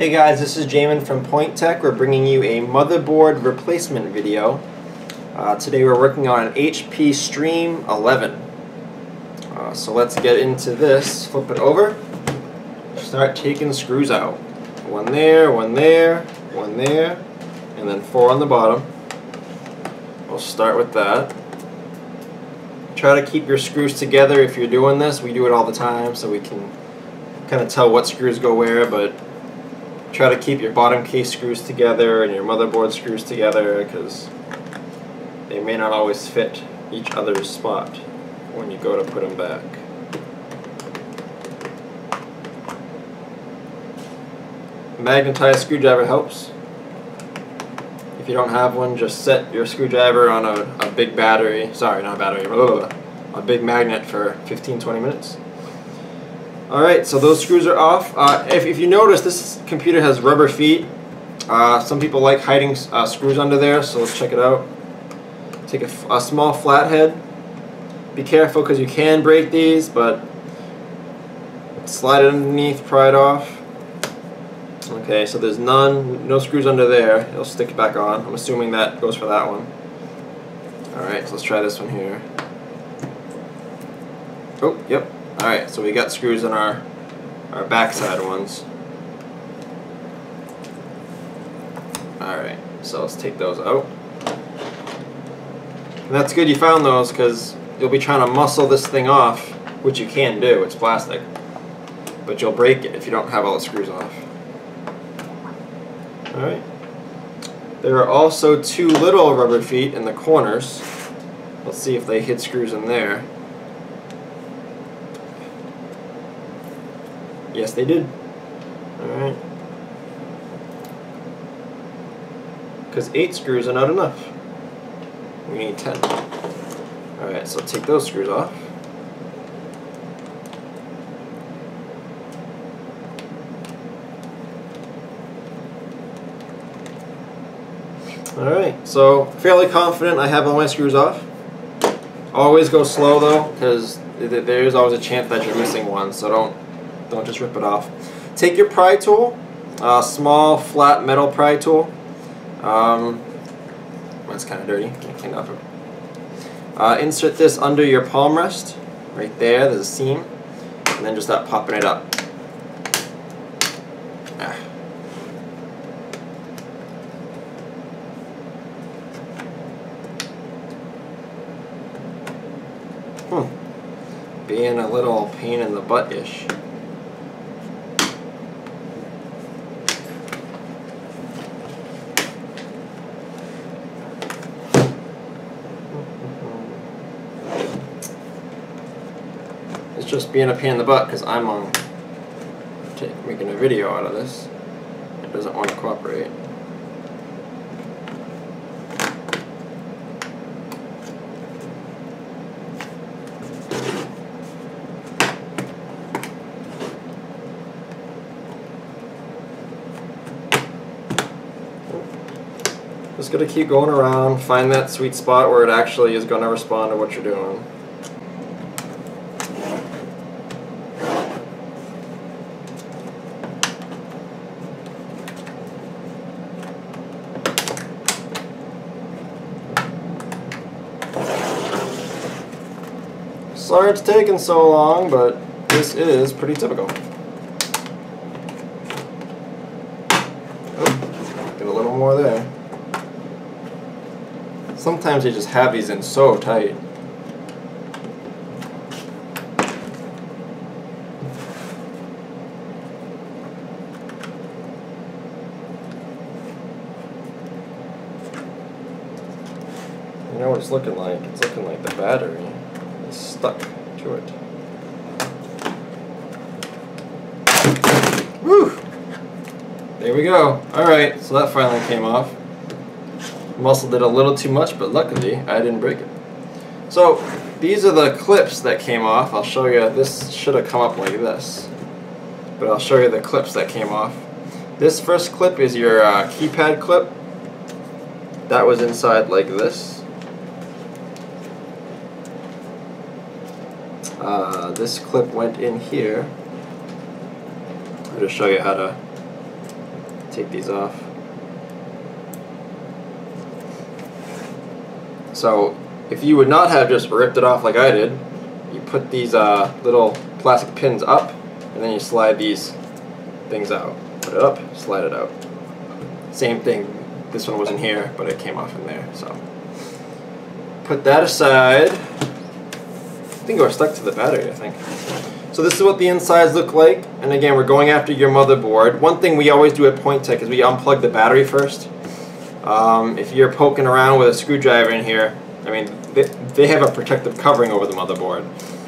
Hey guys, this is Jamin from Point Tech. We're bringing you a motherboard replacement video. Uh, today we're working on an HP Stream 11. Uh, so let's get into this. Flip it over. Start taking screws out. One there, one there, one there, and then four on the bottom. We'll start with that. Try to keep your screws together if you're doing this. We do it all the time so we can kind of tell what screws go where, but try to keep your bottom case screws together and your motherboard screws together because they may not always fit each other's spot when you go to put them back. Magnetized screwdriver helps. If you don't have one, just set your screwdriver on a, a big battery, sorry, not a battery, a big magnet for 15-20 minutes. Alright, so those screws are off. Uh, if, if you notice, this computer has rubber feet. Uh, some people like hiding uh, screws under there, so let's check it out. Take a, a small flathead. Be careful because you can break these, but slide it underneath, pry it off. Okay, so there's none, no screws under there. It'll stick back on. I'm assuming that goes for that one. Alright, so let's try this one here. Oh, yep, Alright, so we got screws in our, our backside ones. Alright, so let's take those out. And that's good you found those because you'll be trying to muscle this thing off, which you can do, it's plastic. But you'll break it if you don't have all the screws off. Alright. There are also two little rubber feet in the corners. Let's see if they hit screws in there. Yes, they did. Alright. Because 8 screws are not enough. We need 10. Alright, so take those screws off. Alright, so fairly confident I have all my screws off. Always go slow though, because there is always a chance that you're missing one, so don't don't just rip it off. Take your pry tool, a small flat metal pry tool. Um, that's kind of dirty. Clean up. Uh, insert this under your palm rest, right there. There's a seam, and then just start popping it up. Ah. Hmm. Being a little pain in the butt-ish. It's just being a pain in the butt because I'm on making a video out of this. It doesn't want to cooperate. Just gotta keep going around, find that sweet spot where it actually is gonna respond to what you're doing. Sorry it's taking so long, but this is pretty typical. Oh, get a little more there. Sometimes they just have these in so tight. You know what it's looking like? It's looking like the battery stuck to it. Woo! There we go. Alright, so that finally came off. Muscle did a little too much, but luckily I didn't break it. So, these are the clips that came off. I'll show you, this should have come up like this. But I'll show you the clips that came off. This first clip is your uh, keypad clip. That was inside like this. Uh, this clip went in here. I'll just show you how to take these off. So if you would not have just ripped it off like I did, you put these uh, little plastic pins up and then you slide these things out. Put it up, slide it out. Same thing, this one wasn't here, but it came off in there, so. Put that aside. I think we're stuck to the battery, I think. So this is what the insides look like, and again, we're going after your motherboard. One thing we always do at Point Tech is we unplug the battery first. Um, if you're poking around with a screwdriver in here, I mean, they, they have a protective covering over the motherboard,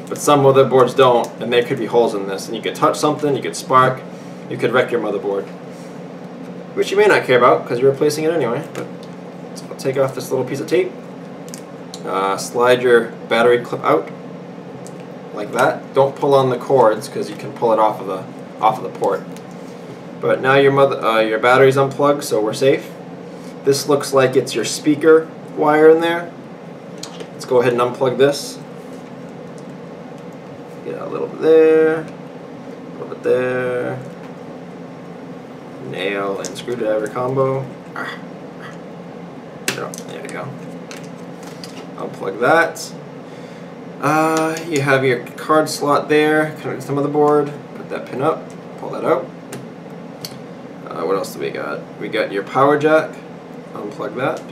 but some motherboards don't, and there could be holes in this, and you could touch something, you could spark, you could wreck your motherboard. Which you may not care about, because you're replacing it anyway, but so I'll take off this little piece of tape, uh, slide your battery clip out, like that. Don't pull on the cords, because you can pull it off of the, off of the port. But now your, mother, uh, your battery's unplugged, so we're safe. This looks like it's your speaker wire in there. Let's go ahead and unplug this. Get a little bit there, a little bit there. Nail and screwdriver combo. There we go. Unplug that. Uh, you have your card slot there, connect to the motherboard. Put that pin up, pull that out. Uh, what else do we got? We got your power jack unplug that.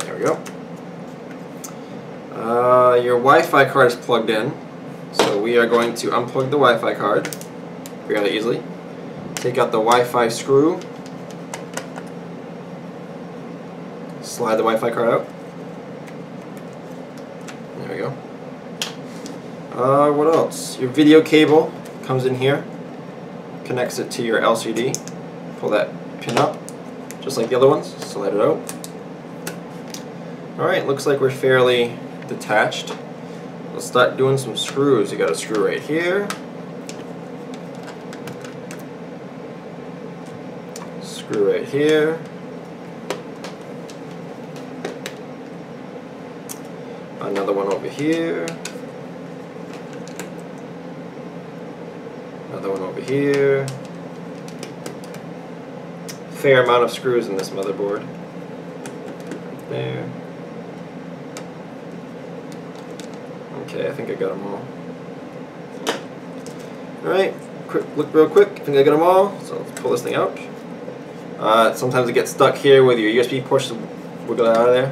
There we go. Uh, your Wi-Fi card is plugged in, so we are going to unplug the Wi-Fi card fairly easily. Take out the Wi-Fi screw. Slide the Wi-Fi card out. There we go. Uh, what else? Your video cable comes in here. Connects it to your LCD. Pull that pin up just like the other ones. Slide it out. Alright, looks like we're fairly detached. Let's start doing some screws. You got a screw right here. Screw right here. Another one over here. Another one over here fair amount of screws in this motherboard. There. Okay, I think I got them all. Alright, quick look real quick. I think I got them all. So let's pull this thing out. Uh, sometimes it gets stuck here with your USB ports to wiggle it out of there.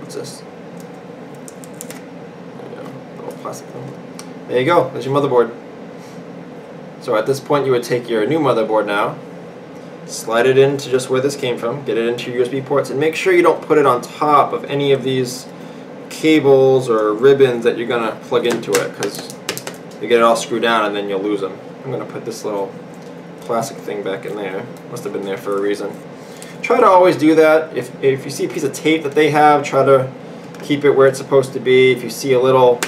What's this? There you go. Little There you go. There's your motherboard. So at this point you would take your new motherboard now slide it into just where this came from, get it into your USB ports, and make sure you don't put it on top of any of these cables or ribbons that you're going to plug into it because you get it all screwed down and then you'll lose them. I'm going to put this little plastic thing back in there. Must have been there for a reason. Try to always do that. If, if you see a piece of tape that they have, try to keep it where it's supposed to be. If you see a little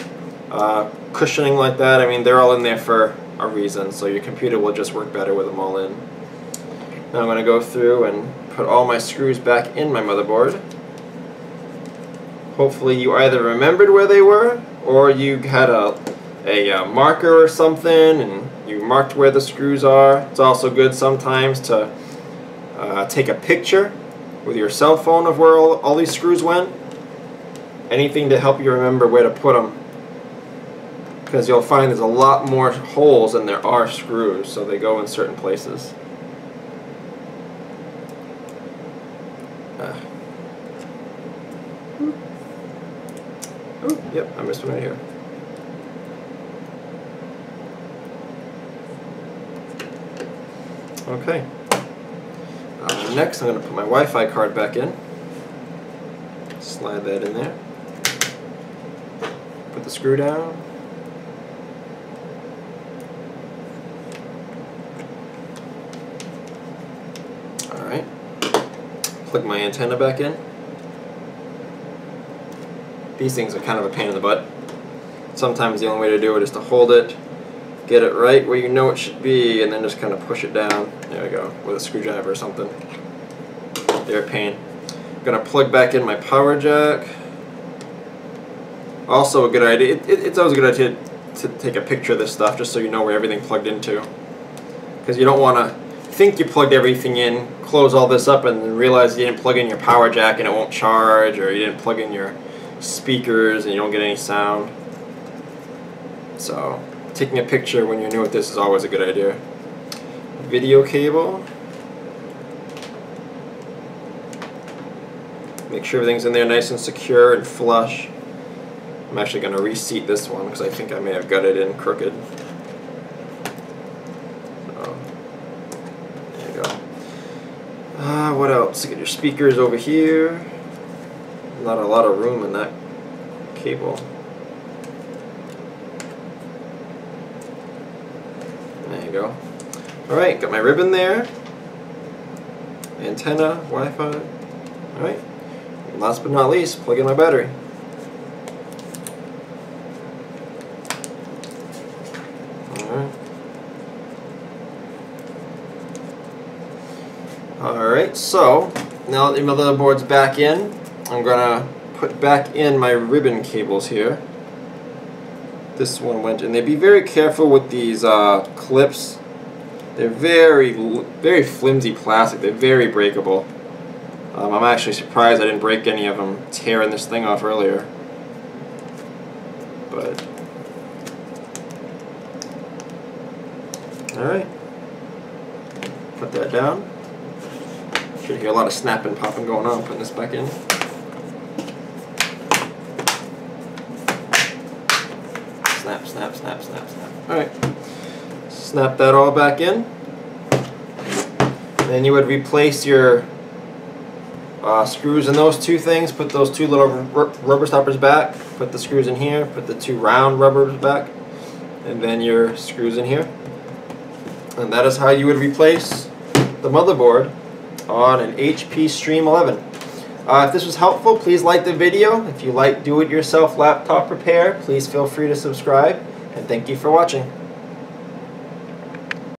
uh, cushioning like that, I mean, they're all in there for a reason, so your computer will just work better with them all in. Now I'm going to go through and put all my screws back in my motherboard. Hopefully you either remembered where they were or you had a, a uh, marker or something and you marked where the screws are. It's also good sometimes to uh, take a picture with your cell phone of where all, all these screws went. Anything to help you remember where to put them because you'll find there's a lot more holes than there are screws so they go in certain places. Oh, yep, I missed one right here. Okay. Uh, next, I'm going to put my Wi-Fi card back in. Slide that in there. Put the screw down. Alright. Plug my antenna back in. These things are kind of a pain in the butt. Sometimes the only way to do it is to hold it, get it right where you know it should be, and then just kind of push it down. There we go, with a screwdriver or something. They're a pain. I'm gonna plug back in my power jack. Also a good idea, it, it, it's always a good idea to take a picture of this stuff just so you know where everything plugged into. Because you don't want to think you plugged everything in, close all this up, and then realize you didn't plug in your power jack and it won't charge, or you didn't plug in your speakers and you don't get any sound. So, taking a picture when you're new at this is always a good idea. Video cable. Make sure everything's in there nice and secure and flush. I'm actually going to reseat this one because I think I may have got it in crooked. So, there you go. Uh, what else? Get your speakers over here. Not a lot of room in that cable. There you go. Alright, got my ribbon there. Antenna, Wi-Fi. Alright. Last but not least, plug in my battery. Alright. So now that the motherboard's back in, I'm gonna put back in my ribbon cables here. This one went in. They be very careful with these uh, clips. They're very, very flimsy plastic. They're very breakable. Um, I'm actually surprised I didn't break any of them tearing this thing off earlier. But, alright. Put that down. Should hear a lot of snapping, popping going on, putting this back in. Snap, snap, snap, snap, snap. Alright. Snap that all back in. Then you would replace your uh, screws in those two things, put those two little rubber stoppers back, put the screws in here, put the two round rubbers back, and then your screws in here. And that is how you would replace the motherboard on an HP Stream 11. Uh, if this was helpful, please like the video. If you like do-it-yourself laptop repair, please feel free to subscribe. And thank you for watching.